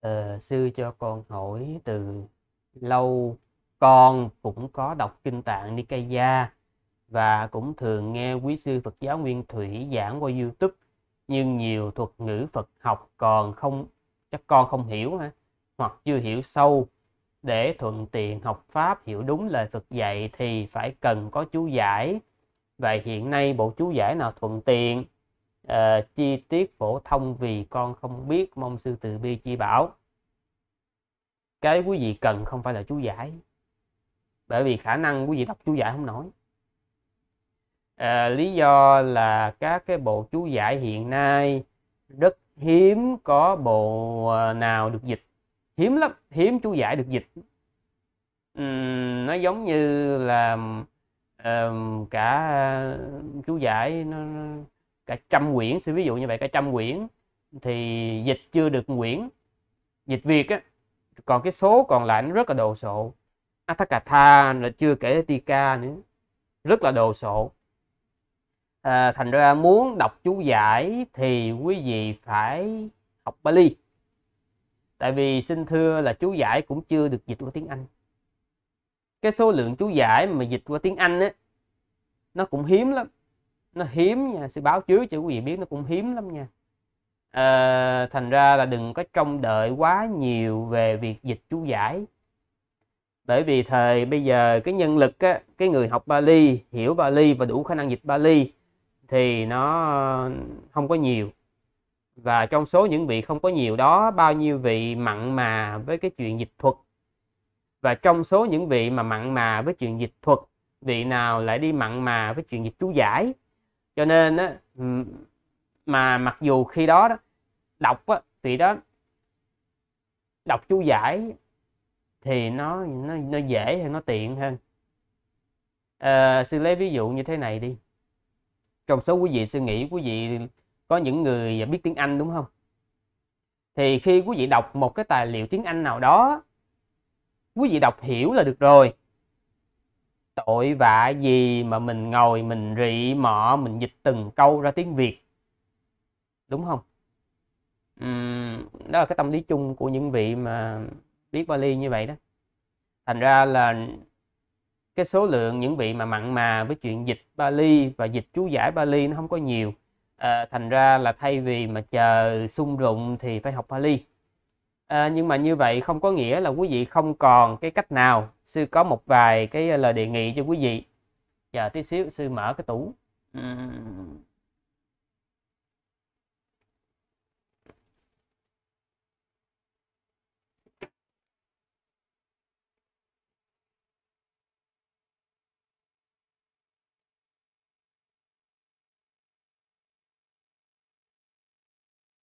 Ờ, sư cho con hỏi từ lâu con cũng có đọc kinh tạng Nikaya và cũng thường nghe quý sư Phật giáo Nguyên Thủy giảng qua YouTube nhưng nhiều thuật ngữ Phật học còn không chắc con không hiểu ha hoặc chưa hiểu sâu. Để thuận tiện học pháp hiểu đúng lời Phật dạy thì phải cần có chú giải. Vậy hiện nay bộ chú giải nào thuận tiện? Uh, chi tiết phổ thông vì con không biết mong sư từ bi chi bảo. Cái quý vị cần không phải là chú giải bởi vì khả năng quý vị đọc chú giải không nổi. À, lý do là các cái bộ chú giải hiện nay rất hiếm có bộ ờ, nào được dịch. Hiếm lắm hiếm chú giải được dịch. Uhm, nó giống như là um, cả chú giải nó cả trăm quyển sẽ ví dụ như vậy cả trăm quyển thì dịch chưa được quyển. Dịch việt á còn cái số còn lại nó rất là đồ sộ. Athakatha là chưa kể Tika nữa rất là đồ sộ. À, thành ra muốn đọc chú giải thì quý vị phải học Bali tại vì xin thưa là chú giải cũng chưa được dịch qua tiếng Anh. Cái số lượng chú giải mà dịch qua tiếng Anh á nó cũng hiếm lắm nó hiếm nha sư báo trước cho quý vị biết nó cũng hiếm lắm nha. À, thành ra là đừng có trông đợi quá nhiều về việc dịch chú giải. Bởi vì thời bây giờ cái nhân lực á, cái người học Bali hiểu Bali và đủ khả năng dịch Bali thì nó không có nhiều. Và trong số những vị không có nhiều đó bao nhiêu vị mặn mà với cái chuyện dịch thuật? Và trong số những vị mà mặn mà với chuyện dịch thuật vị nào lại đi mặn mà với chuyện dịch chú giải? Cho nên á mà mặc dù khi đó, đó đọc á thì đó đọc chú giải thì nó nó nó dễ hơn nó tiện hơn. À, sư lấy ví dụ như thế này đi. Trong số quý vị suy nghĩ quý vị có những người biết tiếng Anh đúng không? Thì khi quý vị đọc một cái tài liệu tiếng Anh nào đó quý vị đọc hiểu là được rồi tội vạ gì mà mình ngồi mình rị mọ mình dịch từng câu ra tiếng Việt? Đúng không? Uhm, đó là cái tâm lý chung của những vị mà biết Bali như vậy đó. Thành ra là cái số lượng những vị mà mặn mà với chuyện dịch Bali và dịch chú giải Bali nó không có nhiều. À, thành ra là thay vì mà chờ sung rụng thì phải học Bali à, nhưng mà như vậy không có nghĩa là quý vị không còn cái cách nào sư có một vài cái ờ, lời đề nghị cho quý vị chờ tí xíu sư mở cái tủ uhm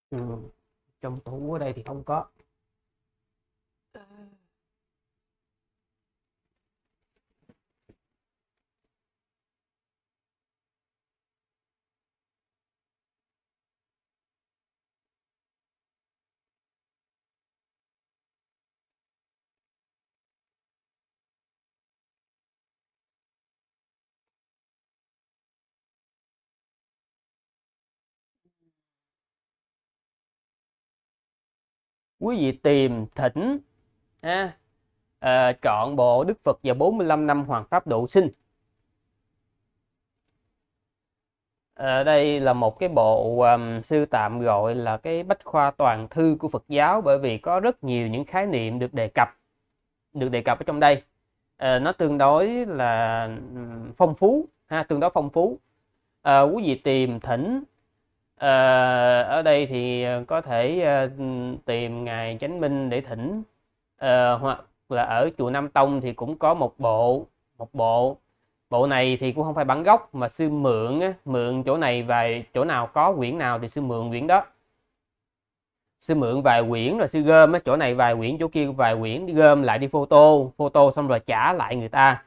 ừ. trong tủ ở đây thì không có quý vị tìm thỉnh ha, à, chọn bộ Đức Phật và 45 năm Hoàng Pháp Độ Sinh. À, đây là một cái bộ um, sư tạm gọi là cái bách khoa toàn thư của Phật giáo bởi vì có rất nhiều những khái niệm được đề cập được đề cập ở trong đây. À, nó tương đối là um, phong phú ha tương đối phong phú. À, quý vị tìm thỉnh à, ở đây thì ờ, có thể à, tìm ngài chánh minh để thỉnh. À, hoặc là ở chùa Nam Tông thì cũng có một bộ một bộ. Bộ này thì cũng không phải bản gốc mà sư mượn mượn chỗ này vài chỗ nào có quyển nào thì sư mượn quyển đó. Sư mượn vài quyển rồi sư gom á, chỗ này vài quyển chỗ kia vài quyển đi gom lại đi photo. Photo xong rồi trả lại người ta.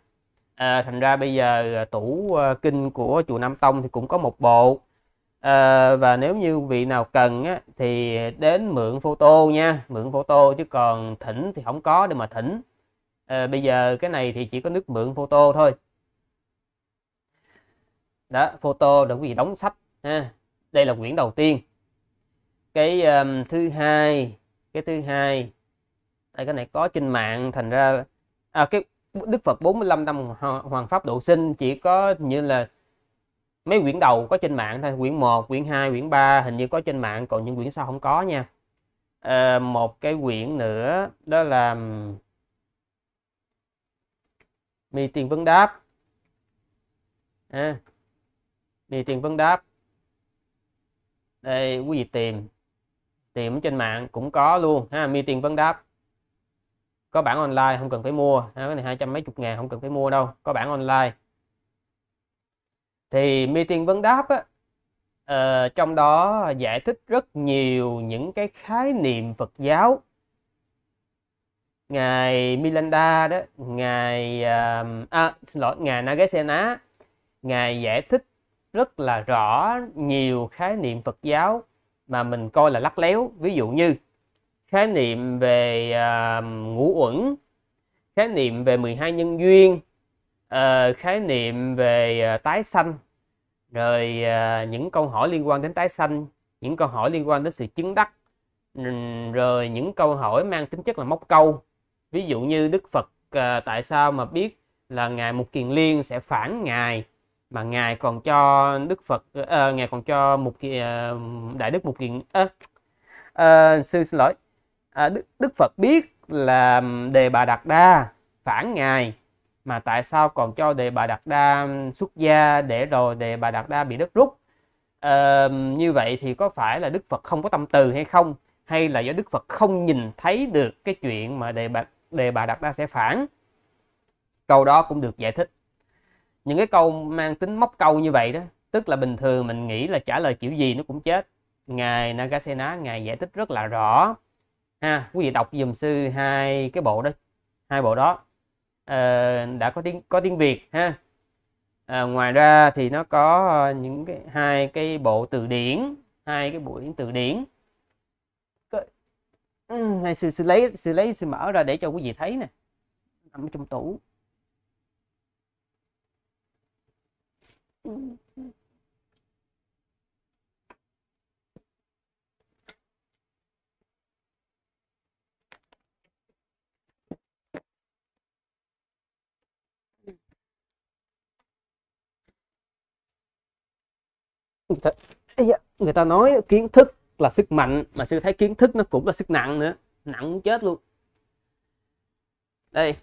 À, thành ra bây giờ tủ kinh của chùa Nam Tông thì cũng có một bộ à, và nếu như vị nào cần á, thì đến mượn photo nha mượn photo chứ còn thỉnh thì không có để mà thỉnh. À, bây giờ cái này thì chỉ có nước mượn photo thôi. Đó photo đừng quý vị đóng sách ha. Đây là quyển đầu tiên. Cái um, thứ hai cái thứ hai đây cái này có trên mạng thành ra à, cái Đức Phật 45 năm hoàng pháp độ sinh chỉ có như là mấy quyển đầu có trên mạng thôi quyển 1 quyển 2 quyển 3 hình như có trên mạng còn những quyển sau không có nha. À, một cái quyển nữa đó là mì tiền vấn đáp. À, mì tiền vấn đáp. Đây quý vị tìm tìm trên mạng cũng có luôn ha mi tiền vấn đáp. Có bản online không cần phải mua ha, cái này hai trăm mấy chục ngàn không cần phải mua đâu có bản online thì meeting vấn đáp á uh, trong đó giải thích rất nhiều những cái khái niệm Phật giáo. Ngài Milanda đó ngài uh, à, xin lỗi ngài Nagasena ngài giải thích rất là rõ nhiều khái niệm Phật giáo mà mình coi là lắc léo. Ví dụ như khái niệm về uh, ngũ uẩn khái niệm về 12 nhân duyên uh, khái niệm về uh, tái sanh. Rồi uh, những câu hỏi liên quan đến tái sanh những câu hỏi liên quan đến sự chứng đắc rồi những câu hỏi mang tính chất là móc câu. Ví dụ như đức phật uh, tại sao mà biết là ngài mục kiền liên sẽ phản ngài mà ngài còn cho đức phật uh, ngài còn cho mục uh, đại đức mục kiền uh, uh, sư xin lỗi. Uh, đức, đức phật biết là đề bà đạt đa phản ngài mà tại sao còn cho đề bà đạt đa xuất gia để rồi đề bà đạt đa bị đất rút? Ờ, như vậy thì có phải là đức phật không có tâm từ hay không? Hay là do đức phật không nhìn thấy được cái chuyện mà đề bà đề bà đạt đa sẽ phản? Câu đó cũng được giải thích. Những cái câu mang tính móc câu như vậy đó tức là bình thường mình nghĩ là trả lời kiểu gì nó cũng chết. Ngài Nagasena ngài giải thích rất là rõ. Ha quý vị đọc dùm sư hai cái bộ đó hai bộ đó uh, đã có tiếng có tiếng Việt ha. À, ngoài ra thì nó có ờ, những cái hai cái bộ từ điển hai cái bộ điển từ điển. Hay ừ, sự sự lấy sự lấy sự mở ra để cho quý vị thấy nè. Nằm trong tủ. Ừ. người ta, người ta nói kiến thức là sức mạnh mà sư thấy kiến thức nó cũng là sức nặng nữa nặng chết luôn. Đây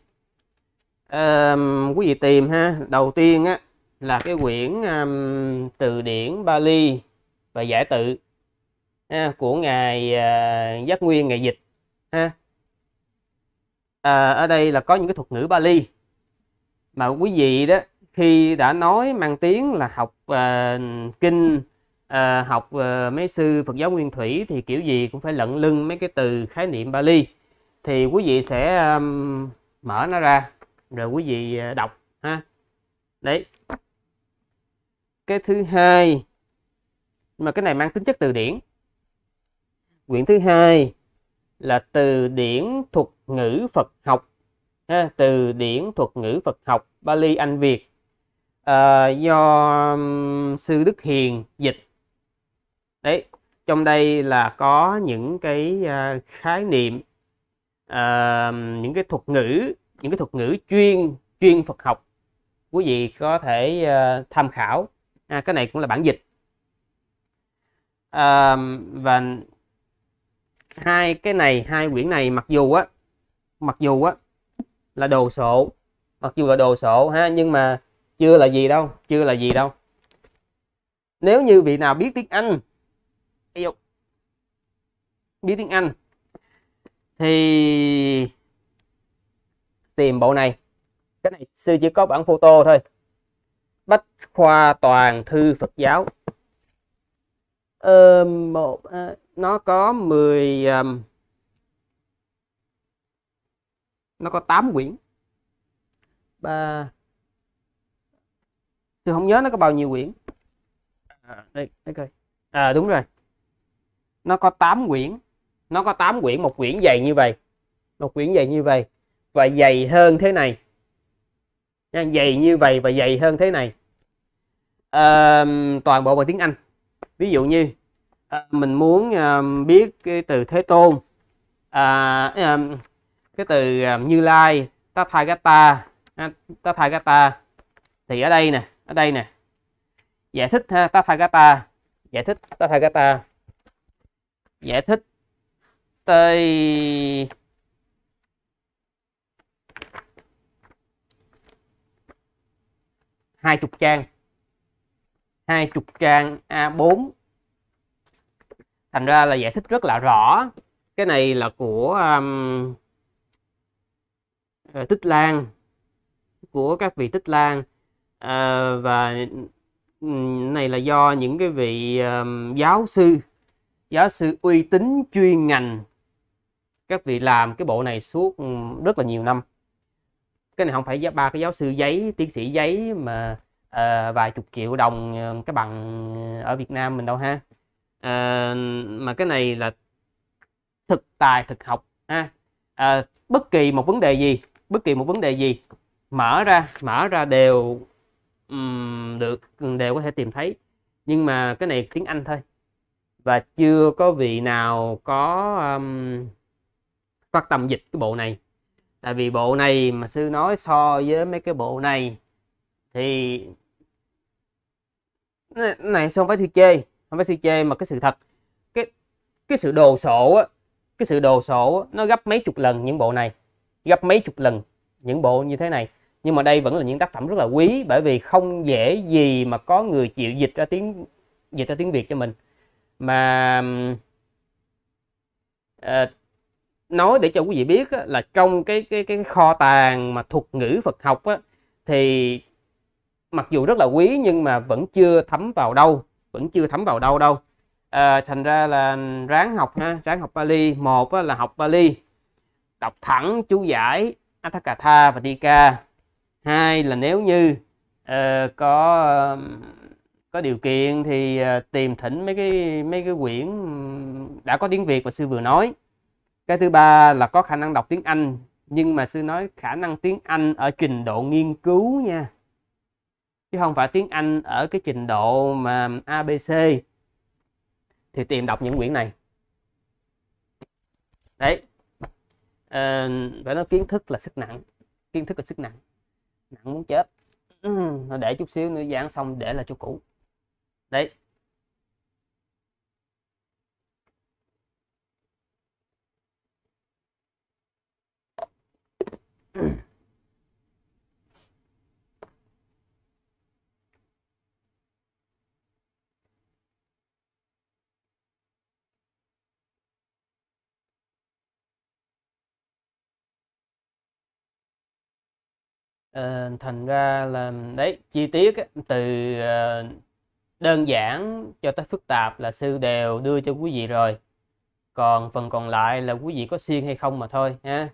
um, quý vị tìm ha. Đầu tiên á là cái quyển um, từ điển Bali và giải tự ha, của ngài uh, giác nguyên ngài dịch ha. À, ở đây là có những cái thuật ngữ Bali. Mà quý vị đó khi đã nói mang tiếng là học uh, kinh uh, học uh, mấy sư Phật giáo Nguyên Thủy thì kiểu gì cũng phải lận lưng mấy cái từ khái niệm Bali. Thì quý vị sẽ um, mở nó ra rồi quý vị đọc ha. Đấy. Cái thứ hai mà cái này mang tính chất từ điển. Quyển thứ hai là từ điển thuật ngữ Phật học ha, từ điển thuật ngữ Phật học Bali Anh Việt uh, do um, sư Đức Hiền dịch. Đấy trong đây là có những cái uh, khái niệm uh, những cái thuật ngữ những cái thuật ngữ chuyên chuyên Phật học. Quý vị có thể uh, tham khảo. À, cái này cũng là bản dịch. À, và hai cái này hai quyển này mặc dù á mặc dù á là đồ sộ mặc dù là đồ sộ ha nhưng mà chưa là gì đâu chưa là gì đâu. Nếu như vị nào biết tiếng Anh biết tiếng Anh thì tìm bộ này. Cái này sư chỉ có bản photo thôi. Bách khoa toàn thư Phật giáo. Ờ, một uh, nó có 10 um, nó có 8 quyển. Ba tôi không nhớ nó có bao nhiêu quyển. À, đây, đây coi. À đúng rồi. Nó có 8 quyển. Nó có 8 quyển một quyển dày như vậy. Một quyển dày như vậy và dày hơn thế này. Nha, dày như vậy và dày hơn thế này. À, toàn bộ bằng tiếng Anh. Ví dụ như à, mình muốn à, biết cái từ Thế Tôn à, um, cái từ um, Như Lai Tathagata à, Tathagata. Thì ở đây nè ở đây nè. Giải thích ha Tathagata. Giải thích Tathagata. Giải thích tây. Hai chục trang. Hai chục trang A4 thành ra là giải thích rất là rõ. Cái này là của um, ờ, tích lan. Của các vị tích lan à, và này là do những cái vị um, giáo sư giáo sư uy tín chuyên ngành các vị làm cái bộ này suốt rất là nhiều năm. Cái này không phải ba cái giáo sư giấy tiến sĩ giấy mà à, vài chục triệu đồng ờ, cái bằng ở Việt Nam mình đâu ha. À, mà cái này là thực tài thực học ha. À, bất kỳ một vấn đề gì bất kỳ một vấn đề gì mở ra mở ra đều um, được đều có thể tìm thấy. Nhưng mà cái này tiếng Anh thôi. Và chưa có vị nào có um, phát tâm dịch cái bộ này. Tại vì bộ này mà sư nói so với mấy cái bộ này thì này không phải thi chê? Không phải thi chê mà cái sự thật. Cái cái sự đồ sộ á cái sự đồ sộ á, nó gấp mấy chục lần những bộ này. Gấp mấy chục lần những bộ như thế này nhưng mà đây vẫn là những tác phẩm rất là quý bởi vì không dễ gì mà có người chịu dịch ra tiếng dịch ra tiếng Việt cho mình. Mà à, nói để cho quý vị biết á, là trong cái cái cái kho tàng mà thuật ngữ Phật học á, thì mặc dù rất là quý nhưng mà vẫn chưa thấm vào đâu vẫn chưa thấm vào đâu đâu. À, thành ra là ráng học ha ráng học Bali một là học Bali đọc thẳng chú giải Atthakatha và Tika hai là nếu như uh, có có điều kiện thì uh, tìm thỉnh mấy cái mấy cái quyển đã có tiếng Việt mà sư vừa nói. Cái thứ ba là có khả năng đọc tiếng Anh nhưng mà sư nói khả năng tiếng Anh ở trình độ nghiên cứu nha. Chứ không phải tiếng Anh ở cái trình độ mà ABC thì tìm đọc những quyển này. Đấy. Ờ, à, phải nói kiến thức là sức nặng kiến thức là sức nặng nặng muốn chết. Ừ, để chút xíu nữa giảng xong để là chỗ cũ. Đấy Ờ, thành ra là đấy chi tiết từ ờ, đơn giản cho tới phức tạp là sư đều đưa cho quý vị rồi. Còn phần còn lại là quý vị có xuyên hay không mà thôi ha.